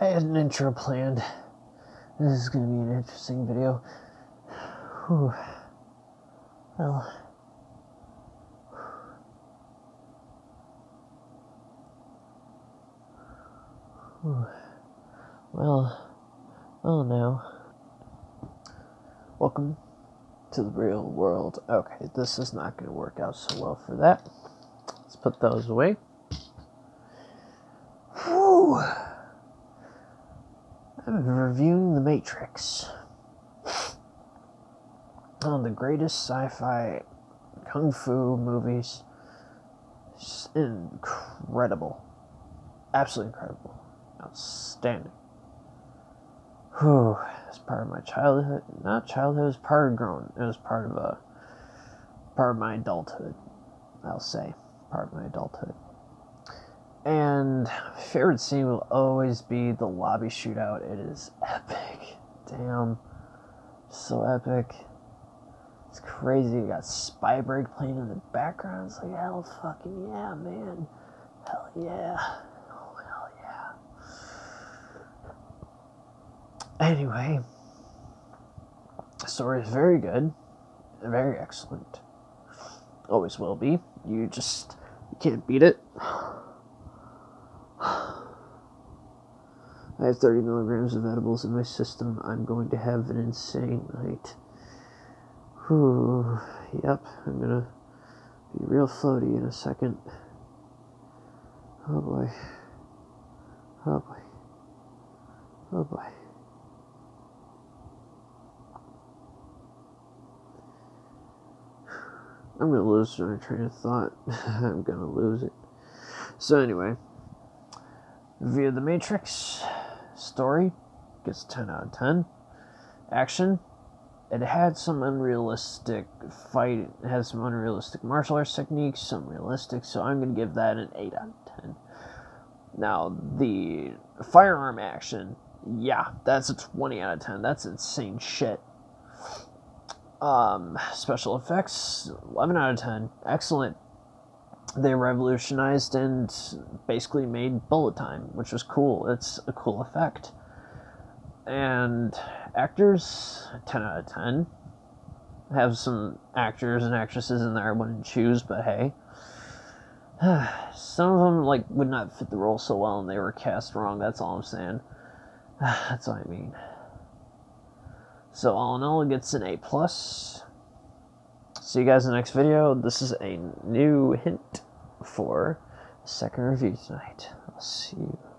I had an intro planned. This is going to be an interesting video. Whew. Well. Whew. Well, well now. Welcome to the real world. Okay, this is not going to work out so well for that. Let's put those away. Whew. I'm reviewing The Matrix. One of the greatest sci fi kung fu movies. It's incredible. Absolutely incredible. Outstanding. Whew. It's part of my childhood. Not childhood, it was part of grown. It was part of a part of my adulthood. I'll say. Part of my adulthood. And favorite scene will always be the lobby shootout. It is epic. Damn. So epic. It's crazy. You got Spybreak playing in the background. It's like, hell fucking yeah, man. Hell yeah. Oh, hell yeah. Anyway, the story is very good. Very excellent. Always will be. You just you can't beat it. I have 30 milligrams of edibles in my system. I'm going to have an insane night. Whew. Yep, I'm gonna be real floaty in a second. Oh boy. Oh boy. Oh boy. I'm gonna lose my train of thought. I'm gonna lose it. So anyway, via the Matrix story gets 10 out of 10. Action, it had some unrealistic fight, it had some unrealistic martial arts techniques, some realistic, so I'm going to give that an 8 out of 10. Now, the firearm action, yeah, that's a 20 out of 10. That's insane shit. Um, special effects, 11 out of 10. Excellent. They revolutionized and basically made bullet time, which was cool. It's a cool effect. And actors, 10 out of 10. Have some actors and actresses in there I wouldn't choose, but hey. Some of them like would not fit the role so well and they were cast wrong, that's all I'm saying. That's what I mean. So all in all, it gets an A plus. See you guys in the next video. This is a new hint for second review tonight. I'll see you.